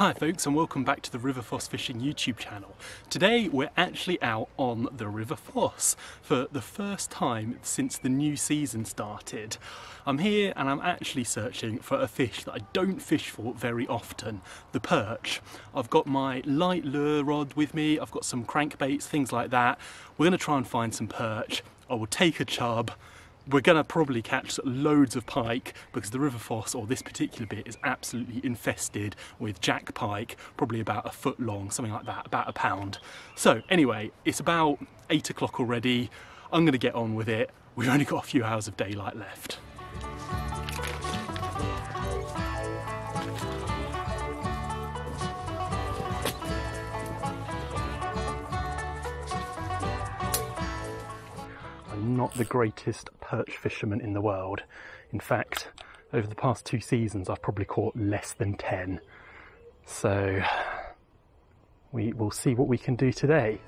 Hi folks and welcome back to the River Foss Fishing YouTube channel. Today we're actually out on the River Foss for the first time since the new season started. I'm here and I'm actually searching for a fish that I don't fish for very often, the perch. I've got my light lure rod with me, I've got some crankbaits, things like that. We're going to try and find some perch. I will take a chub we're going to probably catch loads of pike because the River Foss or this particular bit is absolutely infested with jack pike, probably about a foot long, something like that, about a pound. So anyway, it's about eight o'clock already. I'm going to get on with it. We've only got a few hours of daylight left. Not the greatest perch fisherman in the world. In fact, over the past two seasons, I've probably caught less than 10. So we will see what we can do today.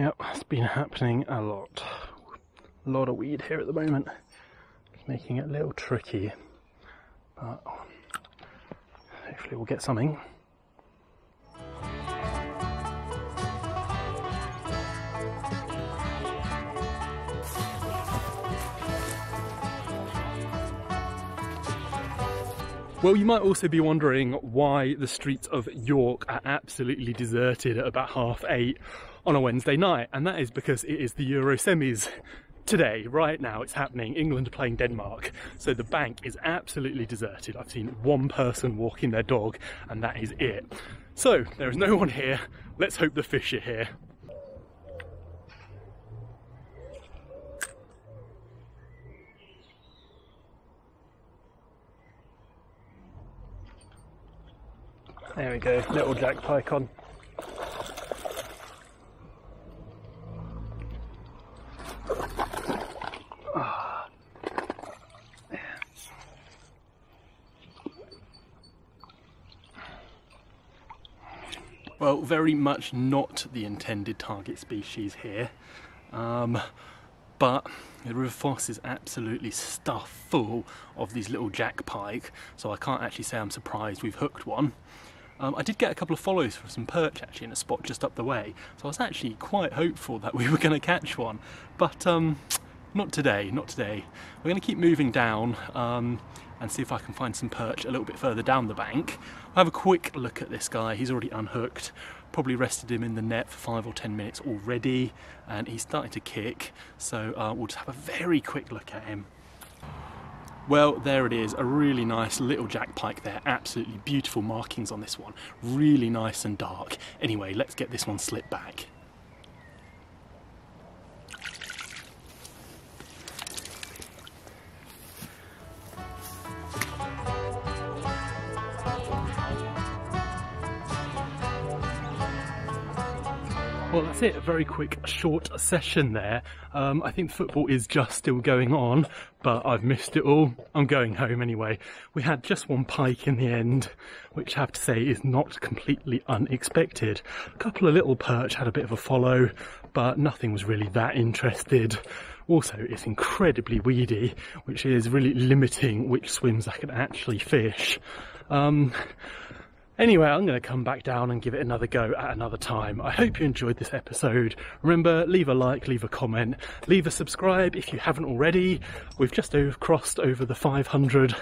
Yep, it's been happening a lot. A lot of weed here at the moment. It's making it a little tricky. But hopefully we'll get something. Well, you might also be wondering why the streets of York are absolutely deserted at about half eight on a Wednesday night, and that is because it is the Euro semis today, right now, it's happening. England playing Denmark. So the bank is absolutely deserted. I've seen one person walking their dog, and that is it. So there is no one here. Let's hope the fish are here. There we go, little jack pike on. Well, very much not the intended target species here. Um, but the River Foss is absolutely stuffed full of these little jack pike, so I can't actually say I'm surprised we've hooked one. Um, I did get a couple of follows for some perch actually in a spot just up the way, so I was actually quite hopeful that we were going to catch one, but um, not today, not today. We're going to keep moving down um, and see if I can find some perch a little bit further down the bank. I'll have a quick look at this guy. He's already unhooked. Probably rested him in the net for five or ten minutes already and he's starting to kick. So uh, we'll just have a very quick look at him. Well, there it is, a really nice little jack pike there. Absolutely beautiful markings on this one. Really nice and dark. Anyway, let's get this one slipped back. Well, that's it. A very quick, short session there. Um, I think football is just still going on, but I've missed it all. I'm going home anyway. We had just one pike in the end, which I have to say is not completely unexpected. A couple of little perch had a bit of a follow, but nothing was really that interested. Also, it's incredibly weedy, which is really limiting which swims I can actually fish. Um, Anyway, I'm going to come back down and give it another go at another time. I hope you enjoyed this episode. Remember, leave a like, leave a comment, leave a subscribe if you haven't already. We've just over crossed over the 500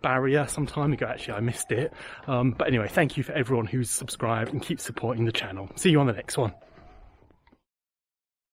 barrier some time ago. Actually, I missed it. Um, but anyway, thank you for everyone who's subscribed and keep supporting the channel. See you on the next one.